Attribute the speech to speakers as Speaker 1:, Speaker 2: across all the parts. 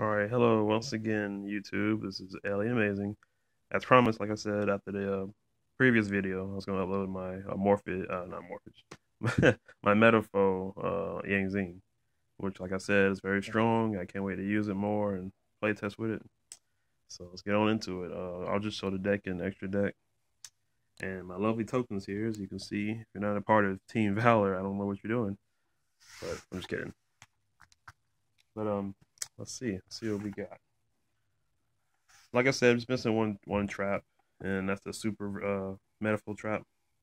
Speaker 1: All right, hello once again, YouTube. This is Ellie Amazing. As promised, like I said after the uh, previous video, I was gonna upload my uh, Morphin, uh, not Morphage, my Metalfoes uh, Yang Zing, which, like I said, is very strong. I can't wait to use it more and play test with it. So let's get on into it. Uh, I'll just show the deck and extra deck, and my lovely tokens here. As you can see, if you're not a part of Team Valor, I don't know what you're doing, but I'm just kidding. But um. Let's see. Let's see what we got. Like I said, I'm just missing one one trap, and that's the super uh, Metalfoes trap.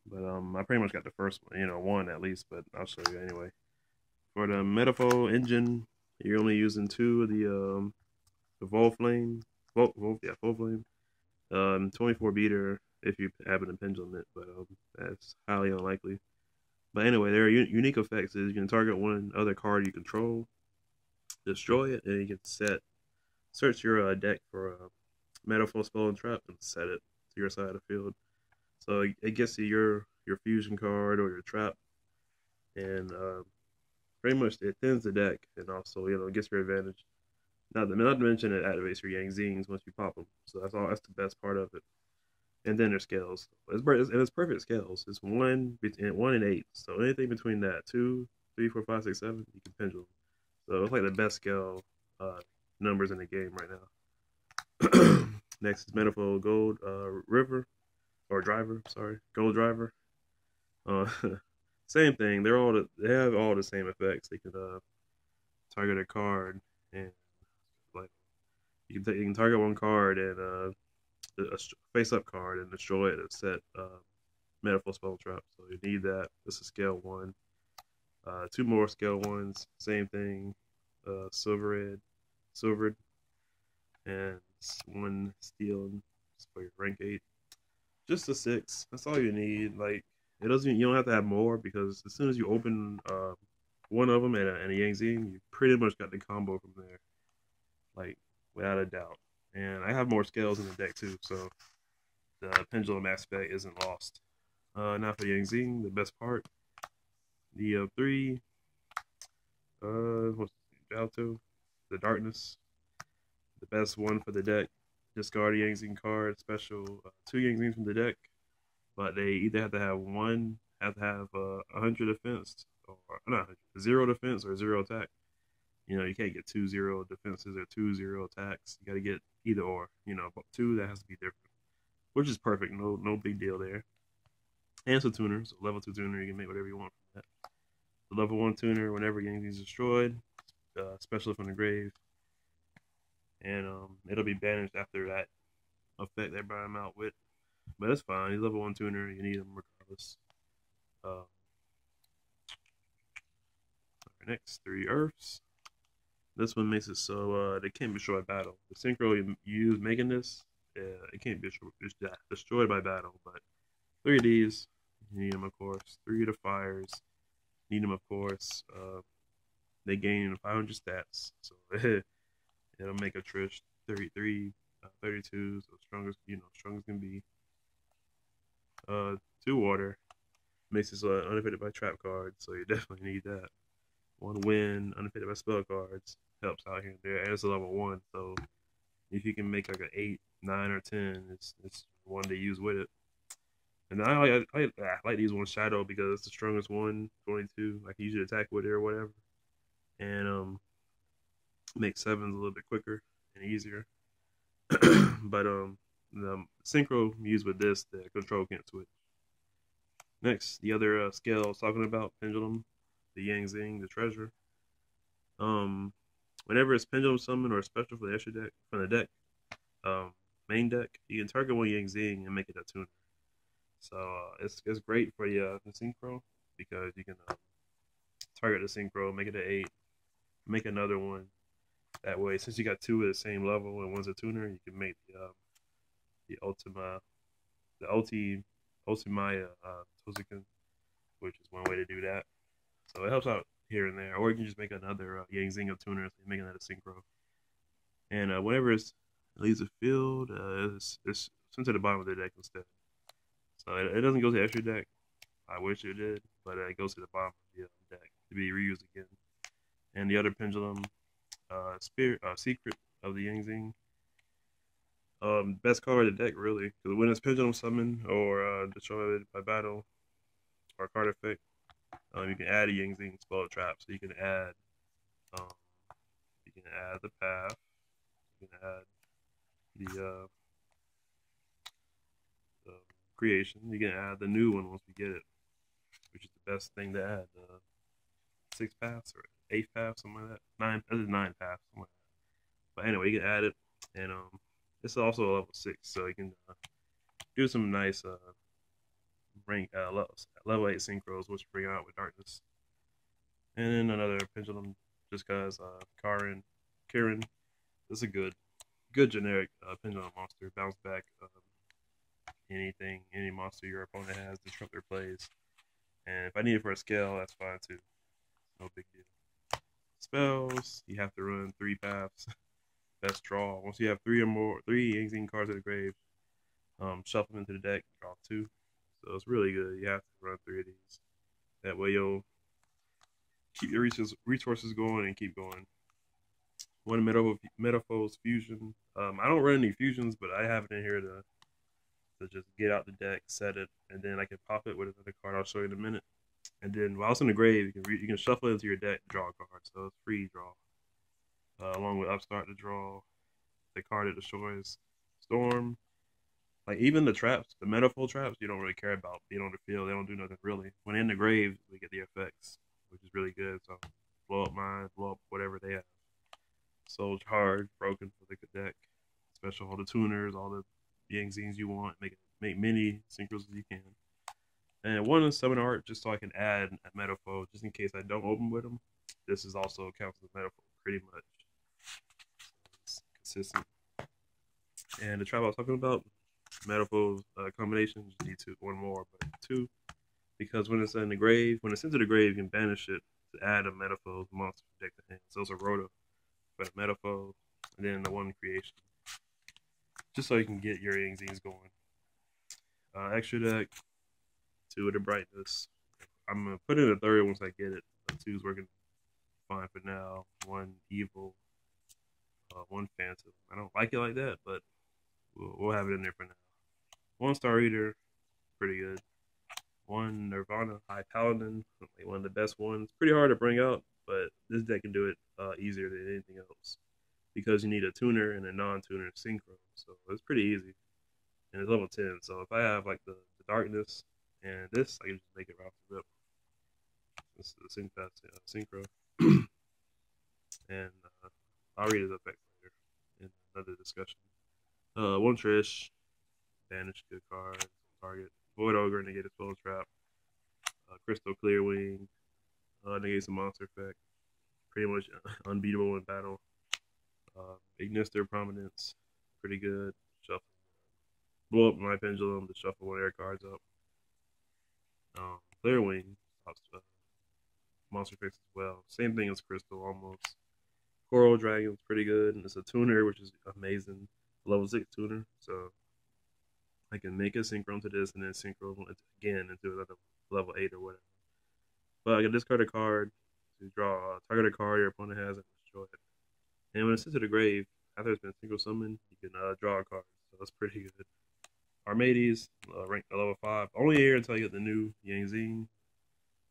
Speaker 1: But um, I pretty much got the first one, you know, one at least. But I'll show you anyway. For the Metalfoes engine, you're only using two of the um, the Volflame, Vol, Vol yeah, Volflame, um, 24 beater if you happen to pendulum it, but um, that's highly unlikely. But anyway, there are unique effects. Is you can target one other card you control destroy it, and you can set search your uh, deck for a Metalfoes spell and trap and set it to your side of the field. So it gets you your your fusion card or your trap, and uh, pretty much it thins the deck and also you know gets your advantage. Not not to mention it activates your Yang Zings once you pop them. So that's all. That's the best part of it. And then there's scales. It's, and it's perfect scales. It's one between one and eight. So anything between that two, three, four, five, six, seven, you can pendulum. So it's like the best scale uh, numbers in the game right now. Next is Metalfoes Gold uh, River or Driver. Sorry, Gold Driver. Uh, same thing. They're all the, they have all the same effects. They can uh, target a card and like you can you can target one card and uh, a face up card and destroy it and set uh, Metalfoes Spell Trap. So you need that. This is scale one. Uh, two more scale ones, same thing. Uh, silver red, silvered, and one steel for your rank eight. Just a six. That's all you need. Like it doesn't. You don't have to have more because as soon as you open uh, one of them and a, and a Yang Zing, you pretty much got the combo from there. Like without a doubt. And I have more scales in the deck too, so the pendulum aspect isn't lost. Uh, now for Yang Zing, the best part the uh, three, what's Alto, the Darkness, the best one for the deck. Discard a Yang Zing card, special uh, two Yang Zings from the deck, but they either have to have one, have to have uh, 100 defense, or not zero defense or zero attack. You know, you can't get two zero defenses or two zero attacks. You got to get either or. You know, two that has to be different, which is perfect. No, no big deal there. And it's tuner, so level two tuner. You can make whatever you want level one tuner whenever anything's destroyed, uh, especially from the grave, and um, it'll be banished after that effect they brought him out with. But that's fine. He's level one tuner. You need him regardless. Uh, next three earths. This one makes it so uh, they can't be destroyed by battle. The synchro you use making this, it can't be destroyed by battle. But three of these, you need them of course. Three of the fires need them, of course. Uh, they gain 500 stats, so it'll make a Trish 33, uh, 32, so strongest, you know, strongest can be. Uh, two water makes this uh, unaffected by trap cards, so you definitely need that. One win, unaffected by spell cards, helps out here and there, and it's a level one, so if you can make like an eight, nine, or ten, it's it's one to use with it. And I, I, I, I like these ones Shadow because it's the strongest one, 22. I can use it attack with it or whatever. And um, make sevens a little bit quicker and easier. but um, the synchro used with this, the control can't switch. Next, the other uh, scale I was talking about, pendulum, the Yang Zing, the treasure. Um, whenever it's pendulum summon or special for the extra deck from the deck, um, main deck, you can target one Yang Zing and make it a tuner. So uh, it's it's great for the, uh, the synchro because you can uh, target the synchro, make it an eight, make another one. That way, since you got two at the same level and one's a tuner, you can make the um, the Ultima, the Ulti, Ultimaya uh, which is one way to do that. So it helps out here and there, or you can just make another uh, Yang Zing of tuner, so you make another synchro. And uh, whenever it leaves the field, uh, it's, it's sent to the bottom of the deck instead. So it, it doesn't go to the extra deck. I wish it did, but it goes to the bottom of the deck to be reused again. And the other pendulum, uh, spirit, uh, secret of the Yang Um, best card of the deck, really, because when it's Pendulum Summon or uh, Destroyed by Battle or card effect, um, you can add a Yang Zing spell trap. So you can add, um, you can add the path, you can add the, uh, the creation. You can add the new one once we get it, which is the best thing to add. Uh, six paths or eight paths, something like that. Nine, is nine paths, something like that. But anyway, you can add it, and um, it's also a level six, so you can uh, do some nice uh rank uh, levels, level eight synchros, which bring out with darkness, and then another pendulum, just cause uh, Karin, Karen, this is a good, good generic uh, pendulum monster. Bounce back um, anything, any monster your opponent has, disrupt their plays, and if I need it for a scale, that's fine too. No big deal. Spells, you have to run three paths. Best draw. Once you have three or more, three Zing cards at the grave, um, shuffle them into the deck, draw two. So it's really good. You have to run three of these. That way you'll keep your resources going and keep going. One Metalfoes fusion. Um, I don't run any fusions, but I have it in here to to just get out the deck, set it, and then I can pop it with another card. I'll show you in a minute. And then while it's in the grave, you can re- you can shuffle it into your deck, draw a card. So it's free draw. Uh, along with upstart to draw, the card that destroys storm. Like even the traps, the Metalfoes traps, you don't really care about being on the field. They don't do nothing really. When in the grave, we get the effects, which is really good. So blow up mine, blow up whatever they have. Soul Charge, broken for the deck. Special all the tuners, all the Yang Zings you want. Make make many synchros as you can. And one is summon art, just so I can add a Metalfoes, just in case I don't open with them. This is also counts as a Metalfoes, pretty much. So consistent. And the tribe I was talking about, Metalfoes uh, combination, just need two, one more, but two. Because when it's in the grave, when it's into the grave, you can banish it to add a Metalfoes monster deck to hand. So it's a rota for the Metalfoes, and then the one creation. Just so you can get your Zings going. Uh, extra deck, two of the brightness. I'm gonna put in a third once I get it. The two's working fine for now. One evil, uh, one phantom. I don't like it like that, but we'll, we'll have it in there for now. One star eater, pretty good. One Nirvana High Paladin, one of the best ones. Pretty hard to bring out, but this deck can do it uh, easier than anything else because you need a tuner and a non-tuner synchro. So it's pretty easy, and it's level ten. So if I have like the, the darkness and this, I can just make it route to rip. This is the sync pass, yeah, synchro. and uh, I'll read his effects later in another discussion. Uh, one Trish, banish good card, target. Void Ogre, negate a spell trap. Uh, Crystal Clear Wing, uh, negates a monster effect. Pretty much unbeatable in battle. Uh, Ignister Prominence, pretty good. Shuffle. Blow up my pendulum to shuffle one air cards up. Um, Clear Wing, Monster Fix as well. Same thing as Crystal almost. Coral Dragon's pretty good, and it's a tuner, which is amazing. Level 6 tuner, so I can make a synchro to this and then synchro again into another level 8 or whatever. But I can discard a card to draw, uh, target a card your opponent has and destroy it. And when it's sent to the grave, after it's been synchro summoned, you can uh, draw a card, so that's pretty good. Armades, uh, ranked level 5. Only here until you get the new Yang Zing.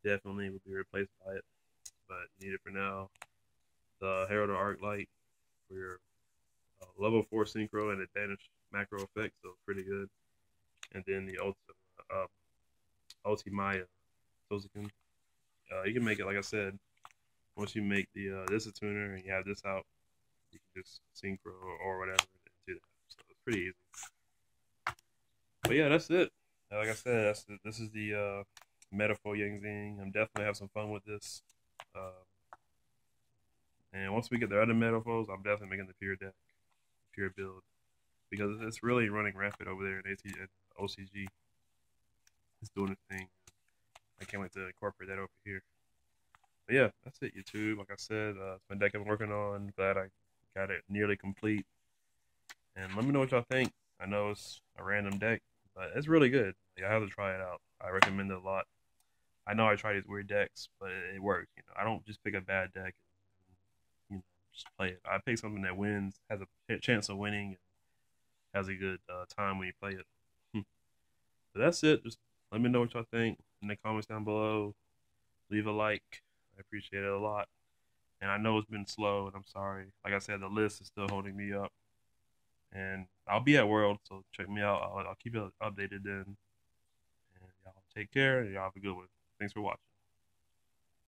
Speaker 1: Definitely will be replaced by it, but you need it for now. The Herald of Arclight for your uh, level 4 synchro and advantage macro effect, so pretty good. And then the Ulti, uh, Ulti Maya Tzolkin. Uh, you can make it, like I said, once you make the uh, this a tuner and you have this out, you can just synchro or whatever and do that. So it's pretty easy. But yeah, that's it. Like I said, that's the, this is the uh, Metalfoes Yang Zing. I'm definitely have some fun with this. Uh, and once we get the other Metalfoes, I'm definitely making the pure deck, pure build, because it's really running rapid over there in AT and OCG. It's doing its thing. I can't wait to incorporate that over here. But yeah, that's it, YouTube. Like I said, uh, it's my deck I'm working on. Glad I got it nearly complete. And let me know what y'all think. I know it's a random deck, but it's really good. I have to try it out. I recommend it a lot. I know I try these weird decks, but it, it works. You know, I don't just pick a bad deck, you know, just play it. I pick something that wins, has a chance of winning, has a good uh, time when you play it. Hmm. but that's it. Just let me know what y'all think in the comments down below. Leave a like. I appreciate it a lot. And I know it's been slow, and I'm sorry. Like I said, the list is still holding me up. And I'll be at World, so check me out. I'll, I'll keep you updated then. And y'all take care, and y'all have a good one. Thanks for watching.